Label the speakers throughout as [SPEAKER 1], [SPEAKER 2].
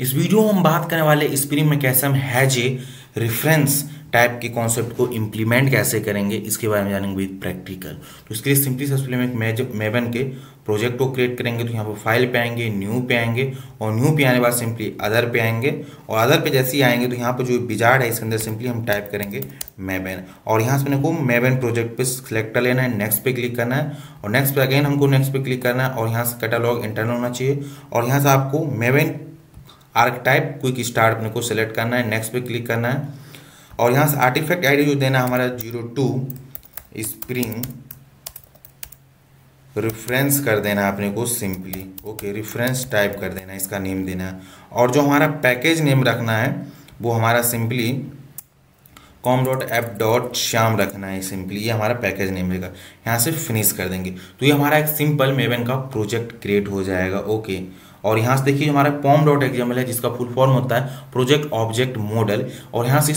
[SPEAKER 1] इस वीडियो में हम बात करने वाले स्प्रिंग में कैसे हम हैज़ ए रेफरेंस टाइप के कॉन्सेप्ट को इम्प्लीमेंट कैसे करेंगे, इसके बारे में जानेंगे विद प्रैक्टिकल तो इसके लिए सिंपली सबसे पहले हम के प्रोजेक्ट को क्रिएट करेंगे तो यहाँ पर फ़ाइल पे आएँगे न्यू पे आएँगे, और न्यू पे आने के बाद सिंपली अदर पे आएँगे, और अदर पे जैसे ही आएँगे तो यहाँ पर जो बिजार्ड है, इसके अंदर सिंपली हम टाइप करेंगे मेबन और यहाँ से मैंने को मेबन प्रोजेक्ट पे सिलेक्ट कर लेना है नेक्स्ट पे क्लिक करना है, और नेक्स्ट पे अगेन हमको नेक्स्ट पे क्लिक करना है, और यहाँ से कैटालॉग इंटरनल होना चाहिए, और यहाँ से आपको मेबन आर्क टाइप क्विक स्टार्ट अपने को सिलेक्ट करना है नेक्स्ट पे क्लिक करना है। और यहाँ से आर्टिफैक्ट आईडी जो देना है हमारा ज़ीरो टू स्प्रिंग रेफरेंस कर देना अपने को सिंपली ओके रेफरेंस टाइप कर देना इसका नेम देना है। और जो हमारा पैकेज नेम रखना है, वो हमारा simply com dot app dot Shyam रखना है सिंपली ये हमारा पैकेज नेम रहेगा। यहाँ से फिनिश कर देंगे। तो ये हमारा एक सिंपल मेवन का प्रोजेक्ट क्रिएट हो जाएगा। ओके और यहाँ से देखिए हमारा पॉम डॉट एग्ज़ाम्पल है, जिसका फुल फॉर्म होता है प्रोजेक्ट ऑब्जेक्ट मॉडल और यहाँ से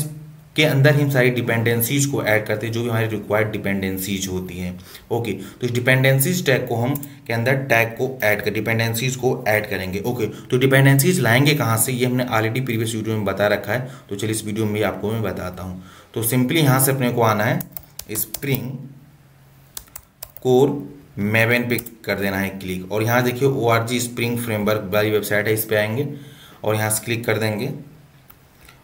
[SPEAKER 1] के अंदर ही हम सारी डिपेंडेंसीज को ऐड करते हैं, जो भी हमारी रिक्वायर्ड डिपेंडेंसीज होती हैं। ओके तो इस डिपेंडेंसीज टैग को हम के अंदर टैग को ऐड कर डिपेंडेंसीज को ऐड करेंगे। ओके तो डिपेंडेंसीज लाएँगे कहाँ से? ये हमने ऑलरेडी प्रीवियस वीडियो में बता रखा है तो चलिए इस वीडियो में आपको मैं बताता हूँ। तो सिंपली यहाँ से अपने को आना है स्प्रिंग कोर मेवेन पे कर देना है क्लिक और यहाँ देखिए O R G spring framework वाली वेबसाइट है, इस पर आएँगे और यहाँ से क्लिक कर देंगे।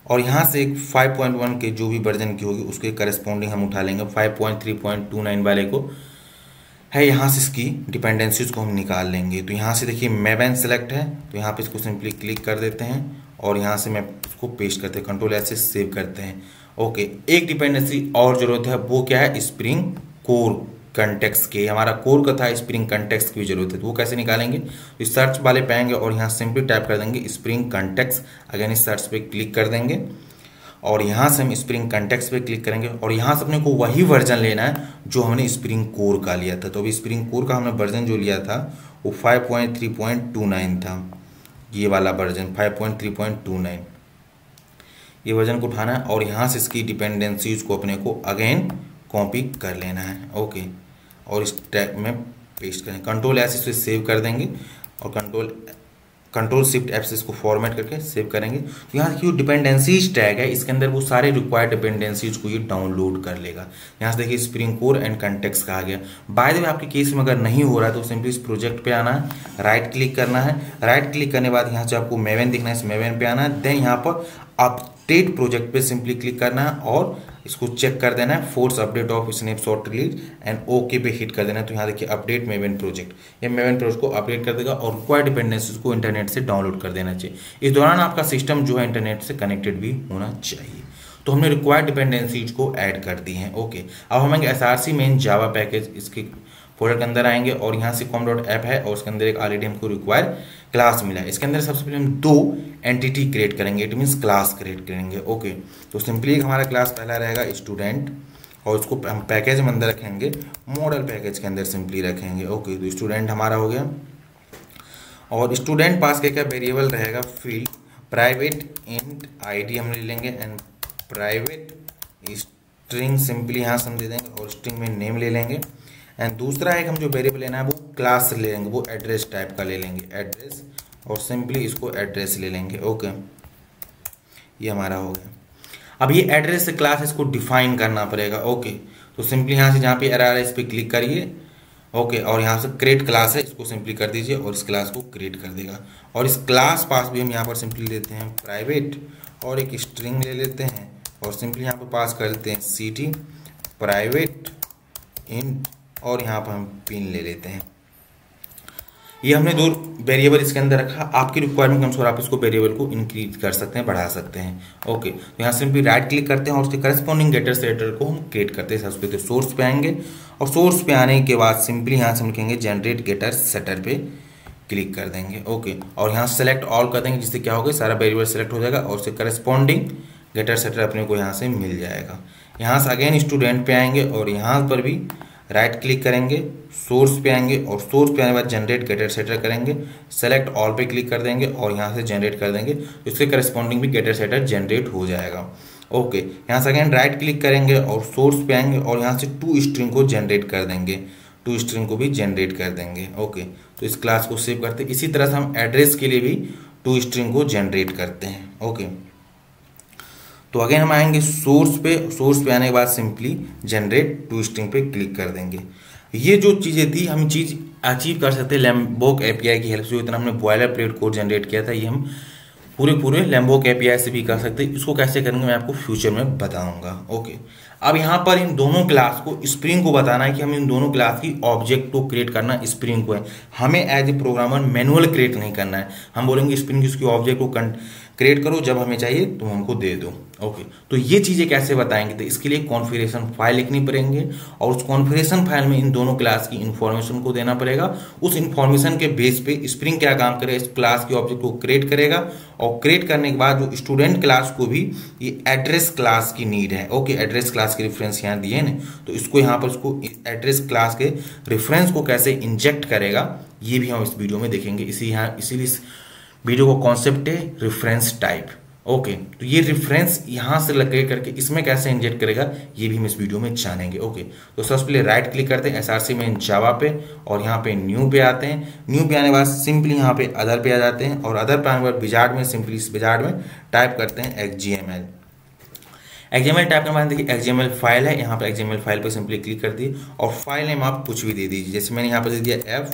[SPEAKER 1] और यहाँ से एक 5.1 के जो भी वर्जन की होगी, उसके करस्पॉन्डिंग हम उठा लेंगे। 5.3.29 वाले को है, यहाँ से इसकी डिपेंडेंसीज को हम निकाल लेंगे। तो यहाँ से देखिए मेबैन सेलेक्ट है तो यहाँ पे इसको सिंपली क्लिक कर देते हैं और यहाँ से मैं इसको पेस्ट करते हैं कंट्रोल ऐसे सेव करते हैं। ओके एक डिपेंडेंसी और ज़रूरत है, वो क्या है? स्प्रिंग कोर कंटेक्स के, हमारा कोर का था स्प्रिंग कंटेक्स की ज़रूरत है तो वो कैसे निकालेंगे? तो सर्च वाले पे आएँगे और यहाँ सिंपली टाइप कर देंगे स्प्रिंग कंटेक्स अगेन इस सर्च पे क्लिक कर देंगे और यहाँ से हम स्प्रिंग कंटेक्स पे क्लिक करेंगे और यहाँ से अपने को वही वर्जन लेना है जो हमने स्प्रिंग कोर का लिया था। तो अभी स्प्रिंग कोर का हमने वर्जन जो लिया था, वो 5.3.29 था, ये वाला वर्जन 5.3.29 ये वर्जन को उठाना है और यहाँ से इसकी डिपेंडेंसीज को अपने को अगेन कॉपी कर लेना है ओके और इस टैग में पेस्ट करें। कंट्रोल ऐसे इसे सेव कर देंगे और कंट्रोल कंट्रोल शिफ्ट एप से इसको फॉर्मेट करके सेव करेंगे। तो यहाँ देखिए डिपेंडेंसीज टैग है। इसके अंदर वो सारे रिक्वायर्ड डिपेंडेंसीज को ये डाउनलोड कर लेगा। यहाँ से देखिए स्प्रिंग कोर एंड कंटेक्स का आ गया। बाय द वे आपके केस में अगर नहीं हो रहा है तो सिंपली इस प्रोजेक्ट पे आना है। राइट क्लिक करना है। राइट क्लिक करने बाद यहाँ से आपको मेवन दिखना है। इस मेवन पे आना है। देन यहाँ पर अपडेट प्रोजेक्ट पे सिंपली क्लिक करना है और इसको चेक कर देना है force update of snapshot release and okay पे हिट कर देना है। तो यहाँ देखिए अपडेट मेवन प्रोजेक्ट ये मेवन प्रोजेक्ट को अपडेट कर देगा और रिक्वायर्ड डिपेंडेंसीज को इंटरनेट से डाउनलोड कर देना चाहिए। इस दौरान आपका सिस्टम जो है इंटरनेट से कनेक्टेड भी होना चाहिए। तो हमने रिक्वायर्ड डिपेंडेंसीज को ऐड कर दी हैं। ओके अब हम S R C main java package इसके फोल्डर के अंदर आएँगे और यहाँ से कॉम डॉट ऐप है और उसके अंदर एक ऑलरेडी हमको रिक्वायर क्लास मिला है। इसके अंदर सबसे पहले हम दो एंटिटी क्रिएट करेंगे। इट मीन्स क्लास क्रिएट करेंगे। ओके तो सिंपली हमारा क्लास पहला रहेगा स्टूडेंट और उसको हम पैकेज में अंदर रखेंगे। मॉडल पैकेज के अंदर सिंपली रखेंगे। ओके तो स्टूडेंट हमारा हो गया। और स्टूडेंट पास के क्या वेरिएबल रहेगा? फ़ील्ड प्राइवेट इंट आईडी हम ले लेंगे एंड प्राइवेट स्ट्रिंग सिंपली यहाँ से हम दे देंगे और स्ट्रिंग में नेम ले लेंगे। एंड दूसरा एक हम जो वेरिएबल लेना है, वो क्लास ले लेंगे, वो एड्रेस टाइप का ले लेंगे एड्रेस और सिंपली इसको एड्रेस ले लेंगे ओके ये हमारा हो गया। अब ये एड्रेस क्लास इसको डिफाइन करना पड़ेगा ओके तो सिंपली यहाँ से जहाँ पे एर इस पर क्लिक करिए ओके और यहाँ से क्रिएट क्लास है, इसको सिंपली कर दीजिए और इस क्लास को क्रिएट कर देगा। और इस क्लास पास भी हम यहाँ पर सिंपली लेते हैं प्राइवेट और एक स्ट्रिंग ले लेते हैं, और सिंपली यहाँ पर पास कर देते हैं सी टी प्राइवेट इन और यहाँ पर हम पिन ले लेते हैं। ये हमने दो वेरिएबल इसके अंदर रखा। आपकी रिक्वायरमेंट के अनुसार आप इसको वेरिएबल को इंक्रीज कर सकते हैं, बढ़ा सकते हैं। ओके तो यहाँ सिंपली राइट क्लिक करते हैं और उसके करस्पॉन्डिंग गेटर सेटर को हम क्रिएट करते हैं। सबसे सोर्स पे आएँगे और सोर्स पे आने के बाद सिंपली यहाँ से हम लिखेंगे जनरेट गेटर सेटर पे क्लिक कर देंगे। ओके और यहाँ सेलेक्ट ऑल कर देंगे, जिससे क्या होगा सारा वेरिएबल सेलेक्ट हो जाएगा और उससे करस्पॉन्डिंग गेटर सेटर अपने को यहाँ से मिल जाएगा। यहाँ से अगेन स्टूडेंट पे आएँगे और यहाँ पर भी राइट क्लिक करेंगे, सोर्स पे आएँगे और सोर्स पे आने के बाद जनरेट गेटर सेटर करेंगे। सेलेक्ट ऑल पे क्लिक कर देंगे और यहाँ से जनरेट कर देंगे इसके करस्पॉन्डिंग भी गेटर सेटर जनरेट हो जाएगा। ओके यहाँ से अगेन राइट क्लिक करेंगे और सोर्स पे आएँगे और यहाँ से टू स्ट्रिंग को जनरेट कर देंगे। टू स्ट्रिंग को भी जनरेट कर देंगे। ओके तो इस क्लास को सेव करते इसी तरह से हम एड्रेस के लिए भी टू स्ट्रिंग को जनरेट करते हैं। ओके तो अगेन हम आएँगे सोर्स पे सोर्स पे आने के बाद सिंपली जनरेट टू स्ट्रिंग पे क्लिक कर देंगे। ये जो चीज़ें थी, हम चीज़ अचीव कर सकते हैं लैम्बोक एपीआई की हेल्प से। इतना हमने बॉयलर प्लेट कोड जनरेट किया था, ये हम पूरे पूरे लैम्बोक एपीआई से भी कर सकते हैं। इसको कैसे करेंगे, मैं आपको फ्यूचर में बताऊँगा। ओके अब यहाँ पर इन दोनों क्लास को स्प्रिंग को बताना है कि हम इन दोनों क्लास की ऑब्जेक्ट को क्रिएट करना स्प्रिंग को है। हमें as a programmer manual create नहीं करना है। हम बोलेंगे स्प्रिंग उसकी ऑब्जेक्ट को क्रिएट करो, जब हमें चाहिए तुम हमको दे दो। ओके तो ये चीज़ें कैसे बताएँगे? तो इसके लिए कॉन्फ़िगरेशन फ़ाइल लिखनी पड़ेंगे और उस कॉन्फ़िगरेशन फ़ाइल में इन दोनों क्लास की इन्फॉर्मेशन को देना पड़ेगा। उस इन्फॉर्मेशन के बेस पे स्प्रिंग क्या काम करेगा? इस क्लास के ऑब्जेक्ट को क्रिएट करेगा और क्रिएट करने के बाद जो स्टूडेंट क्लास को भी ये एड्रेस क्लास की नीड है। ओके एड्रेस क्लास के रेफरेंस यहाँ दिए ना तो इसको यहाँ पर उसको एड्रेस क्लास के रेफरेंस को कैसे इंजेक्ट करेगा, ये भी हम इस वीडियो में देखेंगे। इसी यहाँ, इसीलिए वीडियो का कॉन्सेप्ट है रेफरेंस टाइप ओके तो ये रेफरेंस यहाँ से लगे करके इसमें कैसे इंजेक्ट करेगा, ये भी हम इस वीडियो में जानेंगे। ओके तो सबसे पहले राइट क्लिक करते हैं एसआरसी में जावा पे और यहाँ पे न्यू पे आते हैं। न्यू पे आने के बाद सिंपली यहाँ पे अदर पे आ जाते हैं और अदर पे आने के बाद बिजार्ड में सिंपली इस बिजार्ड में टाइप करते हैं X G M L XML type करने बाद देखिए एक्सएमएल फ़ाइल है, यहाँ पर एक्सएमएल फ़ाइल पर सिंपली क्लिक कर दिए और फ़ाइल नेम आप कुछ भी दे दीजिए। जैसे मैंने यहाँ पर दे दिया एफ़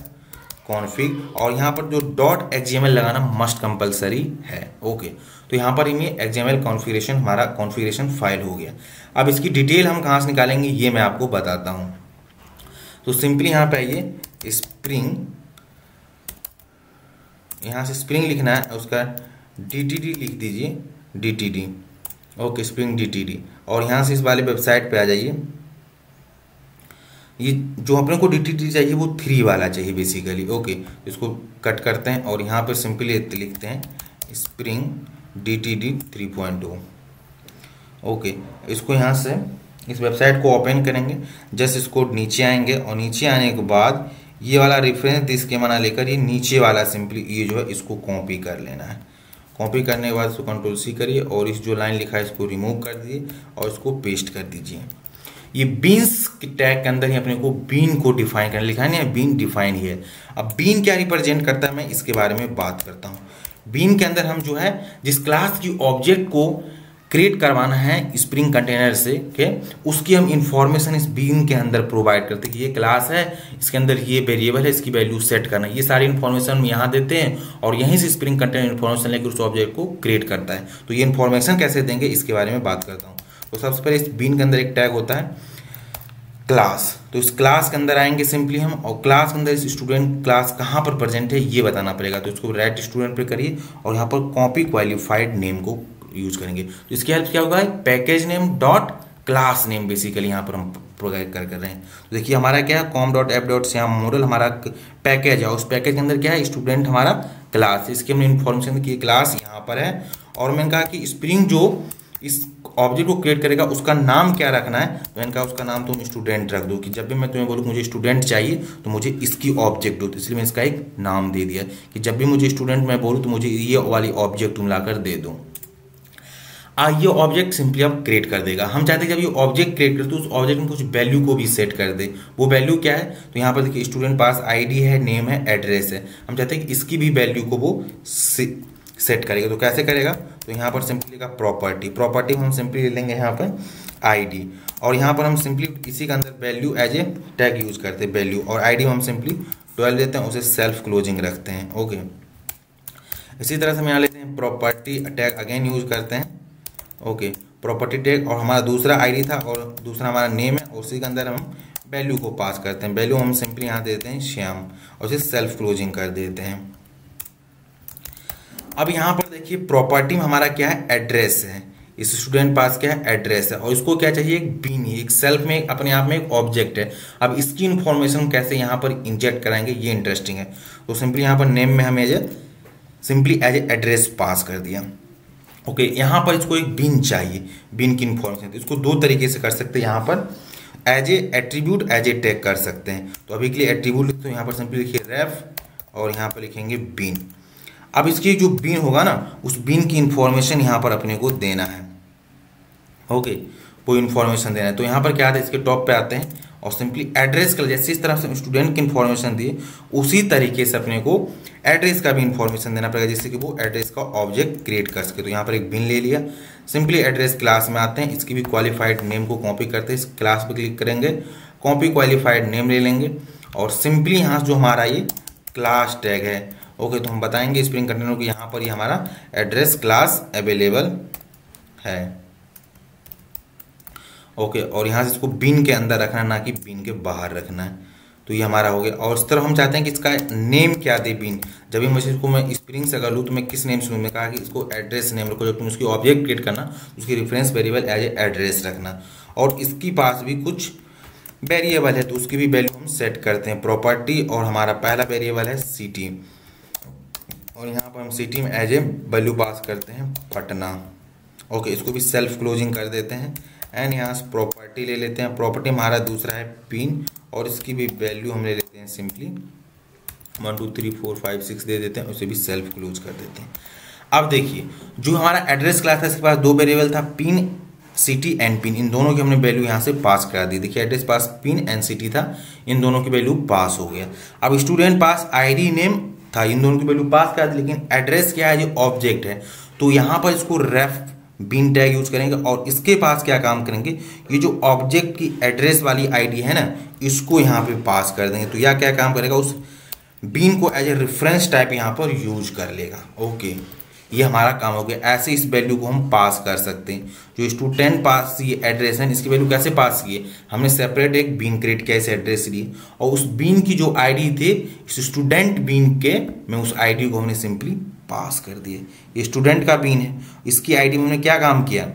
[SPEAKER 1] कॉन्फिग और यहाँ पर जो डॉट एक्सएमएल लगाना मस्ट कंपलसरी है। ओके तो यहाँ पर ये एक्सएमएल कॉन्फ़िगरेशन हमारा कॉन्फ़िगरेशन फ़ाइल हो गया। अब इसकी डिटेल हम कहाँ से निकालेंगे, ये मैं आपको बताता हूँ। तो सिंपली यहाँ पे आइए स्प्रिंग यहाँ से स्प्रिंग लिखना है, उसका डी लिख दीजिए डी ओके स्प्रिंग डी और यहाँ से इस वाले वेबसाइट पे आ जाइए। ये जो अपने को डी चाहिए, वो थ्री वाला चाहिए बेसिकली ओके इसको कट करते हैं और यहाँ पर सिंपली लिखते हैं spring D T D three point two okay इसको यहाँ से इस वेबसाइट को ओपन करेंगे जस्ट इसको नीचे आएँगे और नीचे आने के बाद ये वाला रेफरेंस इसके मना लेकर ये नीचे वाला सिंपली ये जो है, इसको कॉपी कर लेना है। कॉपी करने के बाद इसको कंट्रोल सी करिए और इस जो लाइन लिखा है, इसको रिमूव कर दीजिए और इसको पेस्ट कर दीजिए। ये बीन्स के टैग के अंदर ही अपने को बीन को डिफाइन करना लिखा है ना बीन डिफाइन ही है अब बीन क्या रिप्रेजेंट करता है, मैं इसके बारे में बात करता हूँ। बीन के अंदर हम जो है, जिस क्लास की ऑब्जेक्ट को क्रिएट करवाना है स्प्रिंग कंटेनर से के उसकी हम इंफॉर्मेशन इस बीन के अंदर प्रोवाइड करते हैं कि ये क्लास है, इसके अंदर ये वेरिएबल है, इसकी वैल्यू सेट करना है। ये सारी इन्फॉर्मेशन हम यहाँ देते हैं और यहीं से स्प्रिंग कंटेनर इन्फॉर्मेशन लेकर उस ऑब्जेक्ट को क्रिएट करता है। तो ये इन्फॉर्मेशन कैसे देंगे, इसके बारे में बात करता हूँ। तो सबसे पहले इस बीन के अंदर एक टैग होता है क्लास तो इस क्लास के अंदर आएँगे सिंपली हम, और क्लास के अंदर इस स्टूडेंट क्लास कहाँ पर प्रेजेंट है, ये बताना पड़ेगा। तो इसको राइट स्टूडेंट पे करिए, और यहाँ पर कॉपी क्वालिफाइड नेम को यूज़ करेंगे। तो इसकी हेल्प क्या होगा? Package name dot class name basically यहाँ पर हम प्रोवाइड कर कर रहे हैं। तो देखिए हमारा क्या है com dot app dot Shyam model हमारा पैकेज है उस पैकेज के अंदर क्या है स्टूडेंट हमारा क्लास इसकी हमने इन्फॉर्मेशन की क्लास यहाँ पर है। और मैंने कहा कि स्प्रिंग जो इस ऑब्जेक्ट को क्रिएट करेगा, उसका नाम क्या रखना है? तो मैंने कहा उसका नाम तुम स्टूडेंट रख दो कि जब भी मैं तुम्हें बोलूँ मुझे स्टूडेंट चाहिए तो मुझे इसकी ऑब्जेक्ट दो। तो इसलिए मैं इसका एक नाम दे दिया कि जब भी मुझे स्टूडेंट मैं बोलूँ तो मुझे ये वाली ऑब्जेक्ट तुम लाकर दे दो। ये ऑब्जेक्ट सिंपली अब क्रिएट कर देगा। हम चाहते हैं जब ये ऑब्जेक्ट क्रिएट करते तो उस ऑब्जेक्ट में कुछ वैल्यू को भी सेट कर दे। वो वैल्यू क्या है? तो यहाँ पर देखिए स्टूडेंट पास आईडी है नेम है एड्रेस है। हम चाहते हैं कि इसकी भी वैल्यू को वो सेट करेगा। तो कैसे करेगा? तो यहाँ पर सिंपली का प्रॉपर्टी प्रॉपर्टी हम सिंपली ले लेंगे यहाँ पर आईडी और यहाँ पर हम सिंपली इसी के अंदर value as a tag use करते हैं वैल्यू और आईडी हम सिंपली ट्वेल्व देते हैं, उसे सेल्फ क्लोजिंग रखते हैं। ओके इसी तरह से हम यहाँ लेते हैं प्रॉपर्टी टैग अगेन यूज़ करते हैं। ओके प्रॉपर्टी टैग और हमारा दूसरा आईडी था और दूसरा हमारा नेम है, उसी के अंदर हम वैल्यू को पास करते हैं। वैल्यू हम सिंपली यहाँ देते हैं श्याम, और उसे सेल्फ क्लोजिंग कर देते हैं। अब यहाँ पर देखिए प्रॉपर्टी में हमारा क्या है? एड्रेस है। इस स्टूडेंट पास क्या है? एड्रेस है। और इसको क्या चाहिए? एक बीन एक सेल्फ में अपने आप में एक ऑब्जेक्ट है। अब इसकी इंफॉर्मेशन कैसे यहाँ पर इंजेक्ट कराएँगे? ये इंटरेस्टिंग है। तो सिंपली यहाँ पर नेम में हमें simply as a address pass कर दिया। ओके okay, यहाँ पर इसको एक बिन चाहिए। बिन की इंफॉर्मेशन तो इसको दो तरीके से कर सकते हैं यहाँ पर। As a attribute as a tag कर सकते हैं। तो अभी के लिए एट्रीब्यूट तो यहाँ पर सिंपली लिखिए रेफ और यहाँ पर लिखेंगे बिन अब इसकी जो बीन होगा ना, उस बीन की इंफॉर्मेशन यहाँ पर अपने को देना है। ओके वो इन्फॉर्मेशन देना है। तो यहाँ पर क्या आता है, इसके टॉप पे आते हैं और सिंपली एड्रेस का जैसे इस तरह से स्टूडेंट की इन्फॉर्मेशन दिए, उसी तरीके से अपने को एड्रेस का भी इन्फॉर्मेशन देना पड़ेगा, जिससे कि वो एड्रेस का ऑब्जेक्ट क्रिएट कर सके। तो यहाँ पर एक बिन ले लिया। सिंपली एड्रेस क्लास में आते हैं, इसकी भी क्वालिफाइड नेम को कॉपी करते हैं। इस क्लास पर क्लिक करेंगे कॉपी क्वालिफाइड नेम ले लेंगे। और सिंपली यहाँ जो हमारा ये क्लास टैग है ओके तो हम बताएँगे स्प्रिंग कंटेनर को यहाँ पर ये हमारा एड्रेस क्लास अवेलेबल है। ओके, और यहाँ से इसको बिन के अंदर रखना है, ना कि बिन के बाहर रखना है। तो ये हमारा हो गया। और इस तरह हम चाहते हैं कि इसका नेम क्या दे बिन। जब भी मुझे इसको मैं स्प्रिंग से अगर लूँ तो मैं किस नेम से लूँ? मैं कहा कि इसको एड्रेस नेम रखो, जब तुम उसकी ऑब्जेक्ट क्रिएट करना, उसकी reference variable as a address रखना। और इसकी पास भी कुछ वेरिएबल है तो उसकी भी वैल्यू हम सेट करते हैं प्रॉपर्टी और हमारा पहला वेरिएबल है सिटी और यहाँ पर हम सिटी में एज ए वैल्यू पास करते हैं, पटना। ओके इसको भी सेल्फ क्लोजिंग कर देते हैं। एंड यहाँ से प्रॉपर्टी ले लेते हैं। प्रॉपर्टी हमारा दूसरा है पिन और इसकी भी वैल्यू हम ले लेते हैं simply one two three four five six दे देते हैं। उसे भी सेल्फ क्लोज कर देते हैं। अब देखिए, जो हमारा एड्रेस क्लास था, इसके पास दो वेरिएबल था पिन सिटी एंड पिन इन दोनों की हमने वैल्यू यहाँ से पास करा दी। देखिए address pass pin and city था। इन दोनों की वैल्यू पास हो गया। अब स्टूडेंट पास आईडी नेम था। इन दोनों की वैल्यू पास करा दी, लेकिन एड्रेस क्या है? ये ऑब्जेक्ट है। तो यहाँ पर इसको रेफ बीन टैग यूज़ करेंगे और इसके पास क्या काम करेंगे? ये जो ऑब्जेक्ट की एड्रेस वाली आईडी है ना, इसको यहाँ पे पास कर देंगे। तो यह क्या काम करेगा? उस बीन को एज ए रेफरेंस टाइप यहाँ पर यूज़ कर लेगा। ओके ये हमारा काम हो गया। ऐसे इस वैल्यू को हम पास कर सकते हैं। जो स्टूडेंट पास ये एड्रेस है, इसकी वैल्यू कैसे पास किए? हमने सेपरेट एक बीन क्रिएट किया, इस एड्रेस लिए और उस बीन की जो आईडी थे, इस स्टूडेंट बीन के, में उस आईडी को हमने सिंपली पास कर दिए। ये स्टूडेंट का बीन है। इसकी आईडी में हमने क्या काम किया?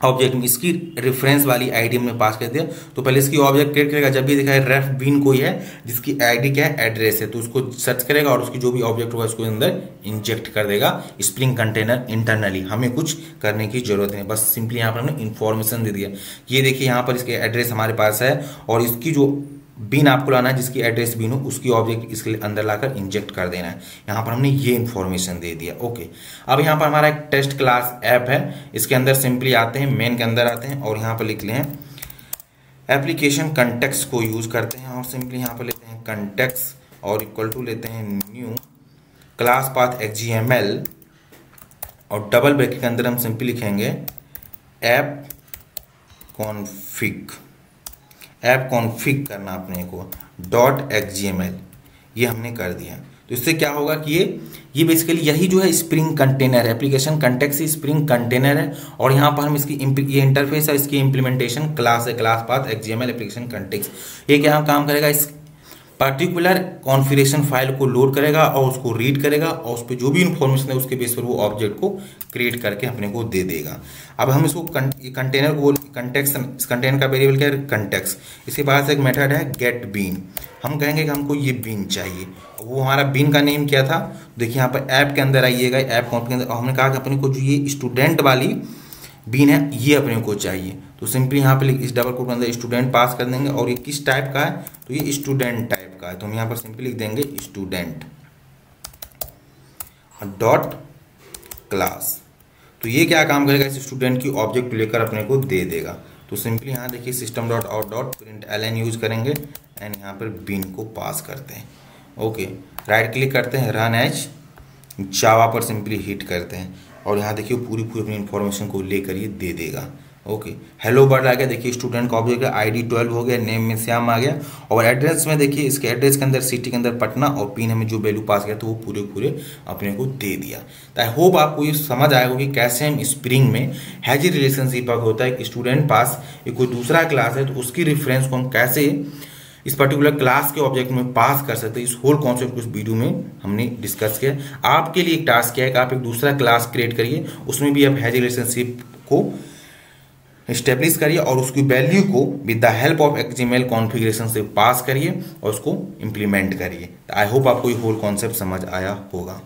[SPEAKER 1] ऑब्जेक्ट में इसकी रेफरेंस वाली आईडी हमने पास कर दिया। तो पहले इसकी ऑब्जेक्ट क्रिएट करेगा, जब भी दिखाए रेफ बीन कोई है, जिसकी आईडी क्या है एड्रेस है तो उसको सर्च करेगा और उसकी जो भी ऑब्जेक्ट होगा, उसको अंदर इंजेक्ट कर देगा। स्प्रिंग कंटेनर इंटरनली हमें कुछ करने की ज़रूरत नहीं, बस सिंपली यहाँ पर हमने इन्फॉर्मेशन दे दिया। ये देखिए, यहाँ पर इसके एड्रेस हमारे पास है और इसकी जो बिन आपको लाना है, जिसकी एड्रेस बिन हो, उसकी ऑब्जेक्ट इसके अंदर लाकर इंजेक्ट कर देना है। यहाँ पर हमने ये इन्फॉर्मेशन दे दिया ओके अब यहाँ पर हमारा एक टेस्ट क्लास ऐप है, इसके अंदर सिंपली आते हैं मेन के अंदर आते हैं, और यहाँ पर लिख लें। एप्लीकेशन कंटेक्स को यूज़ करते हैं, और सिंपली यहाँ पर लेते हैं कंटेक्स और इक्वल टू लेते हैं न्यू क्लास पाथ एक्स और डबल ब्रैकेट के अंदर हम सिंपली लिखेंगे ऐप कॉन्फिग ऐप कॉन्फ़िग करना अपने को डॉट एक्स ये हमने कर दिया। तो इससे क्या होगा कि ये ये बेसिकली यही जो है स्प्रिंग कंटेनर है। एप्लीकेशन कंटेक्स स्प्रिंग कंटेनर है और यहाँ पर हम इसकी ये इंटरफेस है, इसकी इंप्लीमेंटेशन क्लास है class path XGML application context ये क्या काम करेगा? इस पर्टिकुलर कॉन्फ़िगरेशन फ़ाइल को लोड करेगा और उसको रीड करेगा और उस पर जो भी इन्फॉर्मेशन है उसके बेस पर वो ऑब्जेक्ट को क्रिएट करके अपने को दे देगा। अब हम इसको कंटेनर को कंटेक्स इस कंटेनर का वेरिएबल क्या है? कंटेक्स इसके पास एक मेथड है गेट बीन हम कहेंगे कि हमको ये बीन चाहिए। वो हमारा बीन का नेम क्या था? देखिए यहाँ पर ऐप के अंदर आइएगा ऐप कॉम्प के अंदर हमने कहा कि अपने को जो ये स्टूडेंट वाली बीन है, ये अपने को चाहिए। तो सिंपली यहाँ पे इस डबल कोट के अंदर स्टूडेंट पास कर देंगे और ये किस टाइप का है? तो ये स्टूडेंट टाइप का है। तो हम यहाँ पर सिंपली लिख देंगे स्टूडेंट डॉट क्लास तो ये क्या काम करेगा? इस स्टूडेंट की ऑब्जेक्ट लेकर अपने को दे देगा। तो सिंपली यहाँ देखिए system dot out dot print L N use करेंगे एंड यहाँ पर बिन को पास करते हैं। ओके राइट क्लिक करते हैं रन एच जावा पर सिंपली हिट करते हैं। और यहाँ देखिए पूरी पूरी अपनी इन्फॉर्मेशन को लेकर ये दे देगा। ओके हेलो बर्ड आ गया। देखिए स्टूडेंट का ऑब्जेक्ट आई डी ट्वेल्व हो गया नेम में श्याम आ गया। और एड्रेस में देखिए, इसके एड्रेस के अंदर सिटी के अंदर पटना और पिन हमें जो वैल्यू पास किया तो वो पूरे पूरे अपने को दे दिया। तो आई होप आपको ये समझ आएगा कि कैसे हम स्प्रिंग में हैजी रिलेशनशिप होता है कि स्टूडेंट पास एक कोई दूसरा क्लास है तो उसकी रिफरेंस को हम कैसे इस पर्टिकुलर क्लास के ऑब्जेक्ट में पास कर सकते हैं। इस होल कॉन्सेप्ट को इस वीडियो में हमने डिस्कस किया। आपके लिए एक टास्क क्या है कि आप एक दूसरा क्लास क्रिएट करिए। उसमें भी आप हैज़ रिलेशनशिप को स्टेब्लिश करिए और उसकी वैल्यू को with the help of XML configuration से पास करिए और उसको इम्प्लीमेंट करिए। आई होप आपको ये होल कॉन्सेप्ट समझ आया होगा।